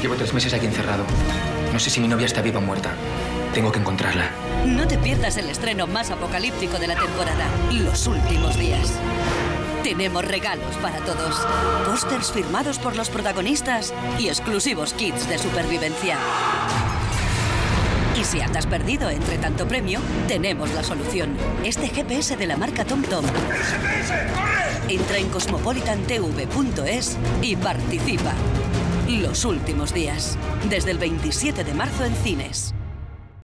Llevo tres meses aquí encerrado. No sé si mi novia está viva o muerta. Tengo que encontrarla. No te pierdas el estreno más apocalíptico de la temporada, Los Últimos Días. Tenemos regalos para todos. Pósters firmados por los protagonistas y exclusivos kits de supervivencia. Y si andas perdido entre tanto premio, tenemos la solución. Este GPS de la marca TomTom. Entra en cosmopolitantv.es y participa. Los últimos días. Desde el 27 de marzo en cines.